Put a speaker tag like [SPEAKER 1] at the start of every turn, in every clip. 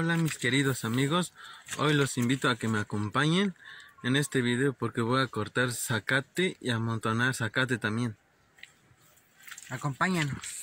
[SPEAKER 1] Hola mis queridos amigos, hoy los invito a que me acompañen en este video porque voy a cortar zacate y amontonar zacate también.
[SPEAKER 2] Acompáñanos.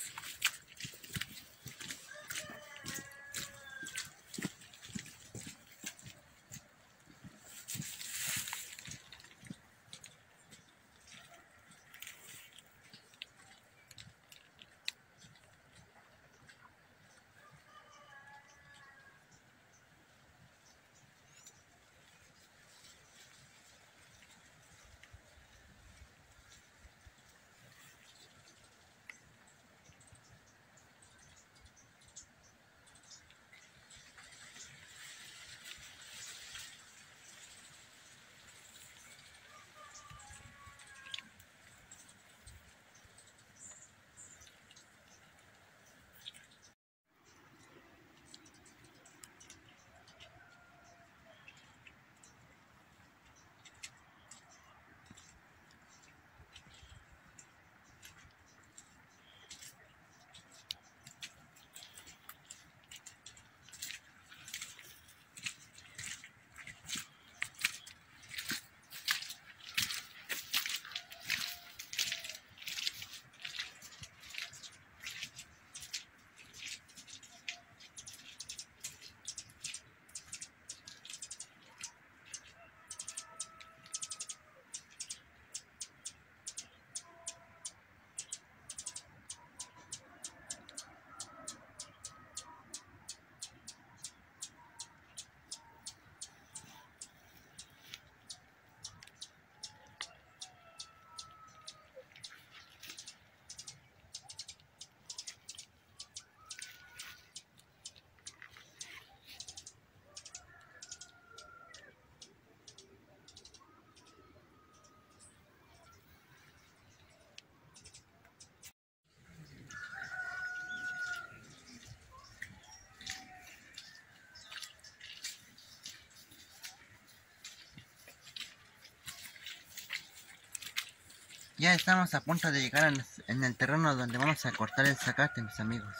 [SPEAKER 2] Ya estamos a punto de llegar en el terreno donde vamos a cortar el zacate, mis amigos.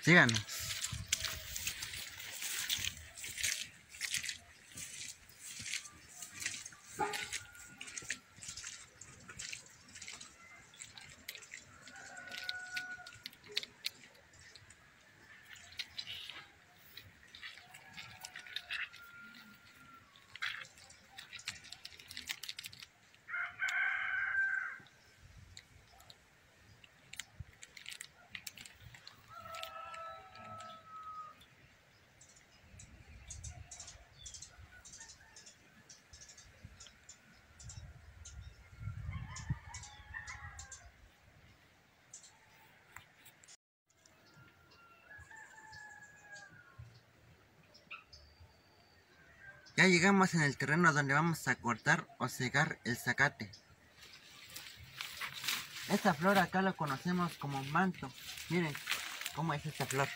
[SPEAKER 2] Síganos. Ya llegamos en el terreno donde vamos a cortar o cegar el zacate. Esta flor acá la conocemos como manto. Miren cómo es esta flor.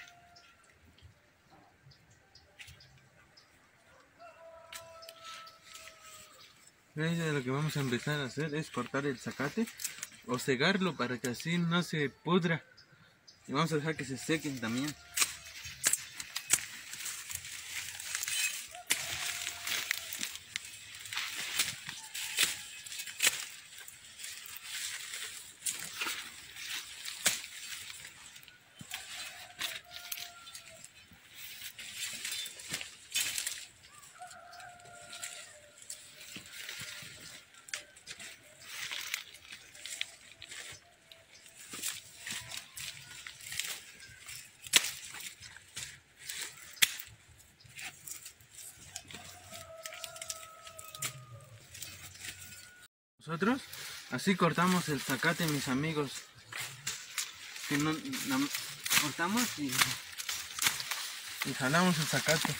[SPEAKER 1] Lo que vamos a empezar a hacer es cortar el zacate o cegarlo para que así no se pudra. Y vamos a dejar que se sequen también. Nosotros así cortamos el zacate, mis amigos. Que no, cortamos y, y jalamos el zacate.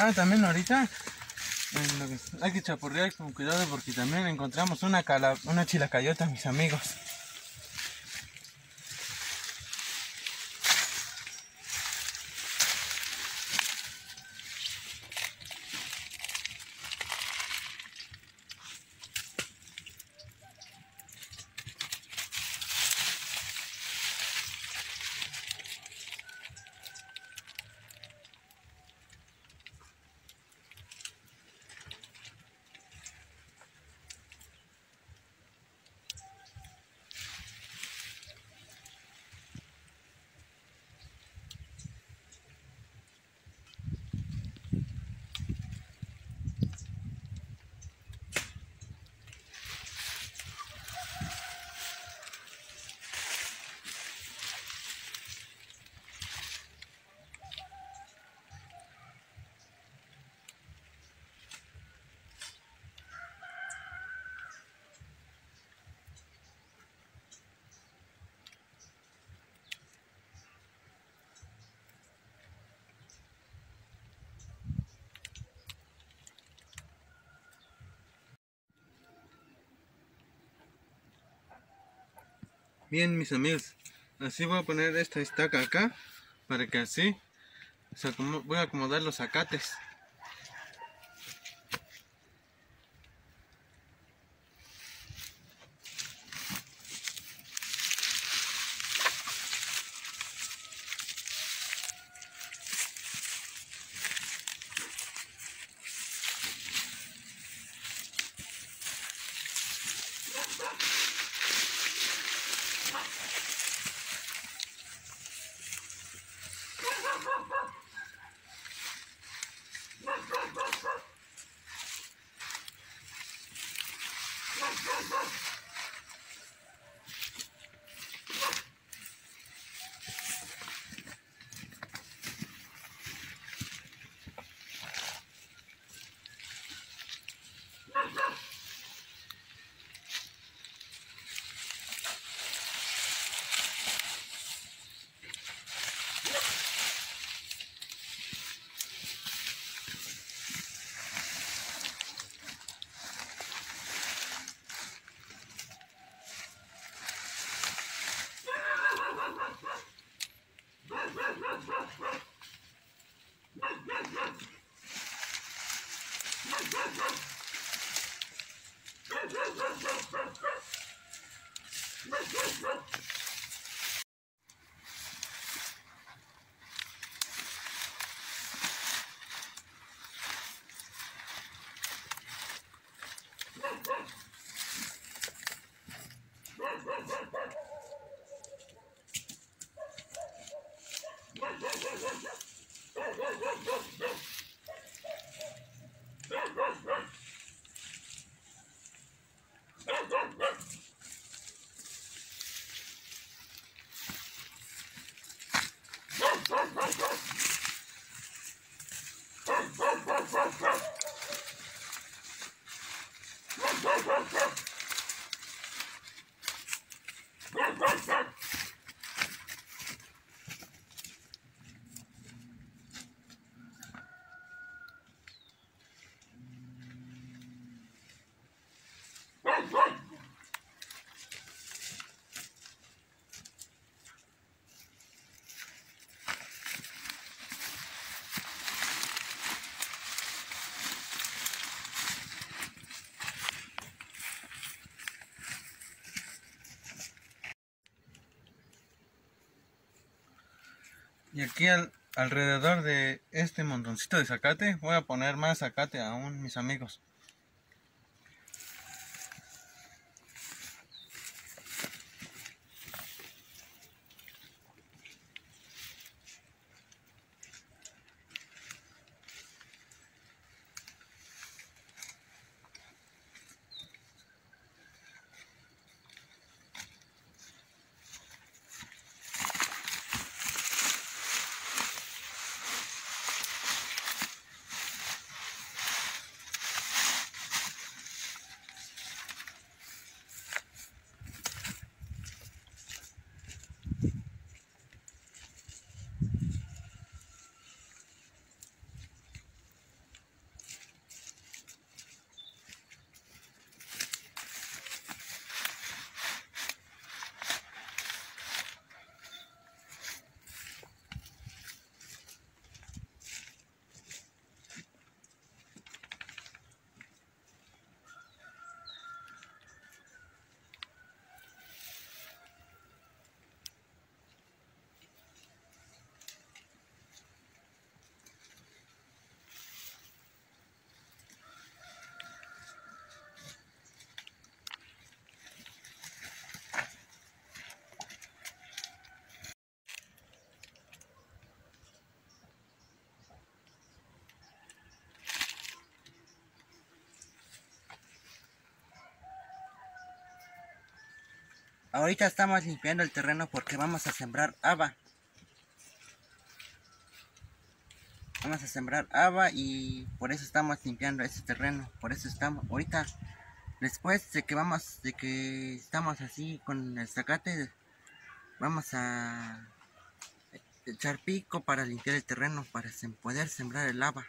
[SPEAKER 1] Ah, también ahorita hay que chapurrear con cuidado porque también encontramos una cala, una chilacayota, mis amigos. Bien, mis amigos, así voy a poner esta estaca acá para que así voy a acomodar los zacates. Y aquí al- alrededor de este montoncito de zacate voy a poner más zacate aún, mis amigos.
[SPEAKER 2] Ahorita estamos limpiando el terreno porque vamos a sembrar haba. Vamos a sembrar haba y por eso estamos limpiando ese terreno. Por eso estamos ahorita después de que vamos de que estamos así con el zacate vamos a echar pico para limpiar el terreno para poder sembrar el haba.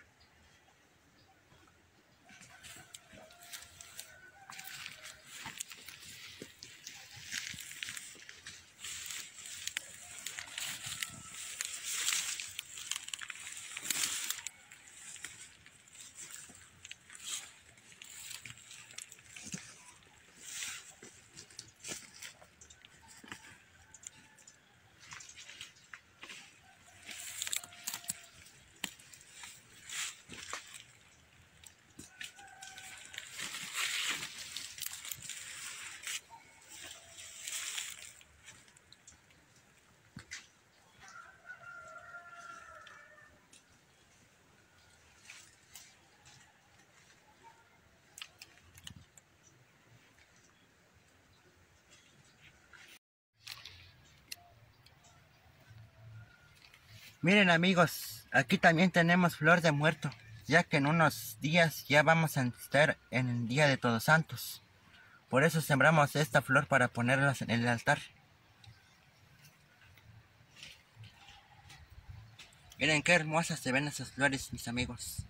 [SPEAKER 2] Miren amigos, aquí también tenemos flor de muerto, ya que en unos días ya vamos a estar en el Día de Todos Santos. Por eso sembramos esta flor para ponerla en el altar. Miren qué hermosas se ven esas flores, mis amigos.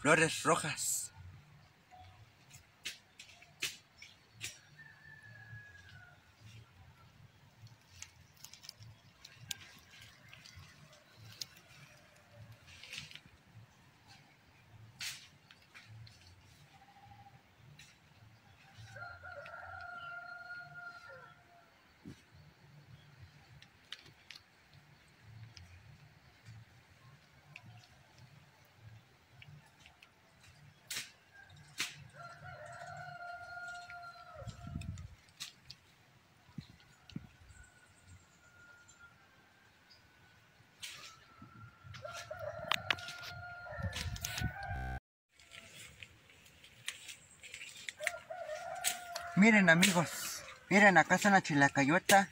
[SPEAKER 2] Flores rojas. Miren amigos, miren acá está la chilacayota.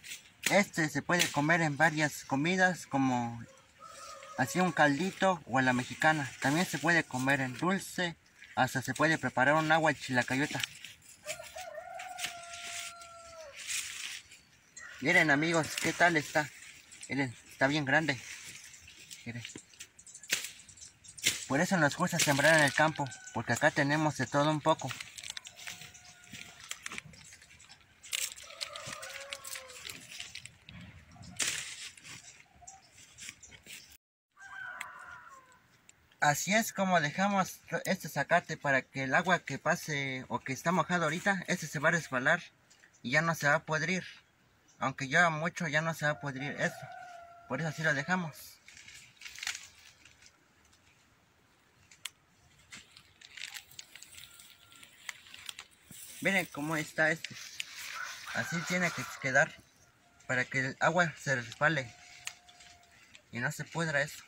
[SPEAKER 2] Este se puede comer en varias comidas como así un caldito o a la mexicana. También se puede comer en dulce, hasta se puede preparar un agua de chilacayota. Miren amigos, ¿qué tal está? Miren, está bien grande. Miren. Por eso nos gusta sembrar en el campo, porque acá tenemos de todo un poco. Así es como dejamos este zacate para que el agua que pase o que está mojado ahorita, este se va a resbalar y ya no se va a podrir. Aunque lleva mucho ya no se va a podrir eso. Por eso así lo dejamos. Miren cómo está este. Así tiene que quedar para que el agua se resbale y no se pudra eso.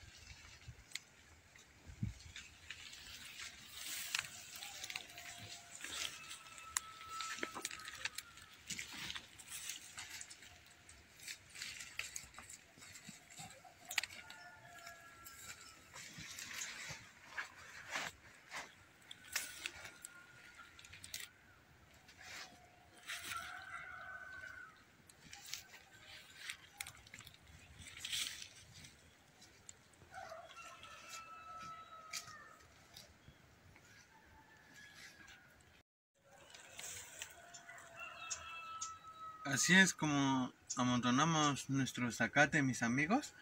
[SPEAKER 1] Así es como amontonamos nuestro zacate, mis amigos.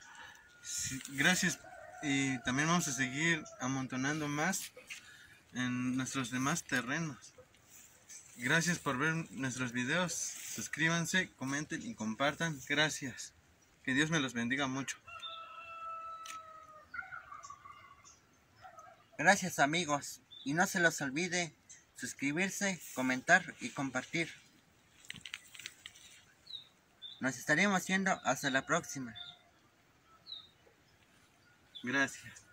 [SPEAKER 1] Gracias y también vamos a seguir amontonando más en nuestros demás terrenos. Gracias por ver nuestros videos. Suscríbanse, comenten y compartan. Gracias. Que Dios me los bendiga mucho.
[SPEAKER 2] Gracias amigos. Y no se los olvide suscribirse, comentar y compartir. Nos estaremos viendo hasta la próxima.
[SPEAKER 1] Gracias.